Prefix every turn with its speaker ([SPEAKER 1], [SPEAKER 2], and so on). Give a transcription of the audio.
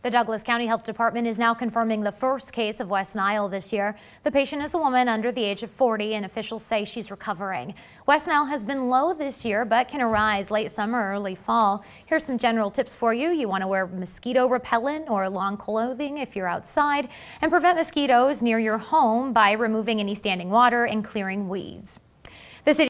[SPEAKER 1] The Douglas County Health Department is now confirming the first case of West Nile this year. The patient is a woman under the age of 40 and officials say she's recovering. West Nile has been low this year but can arise late summer, early fall. Here's some general tips for you. You want to wear mosquito repellent or long clothing if you're outside and prevent mosquitoes near your home by removing any standing water and clearing weeds. The city.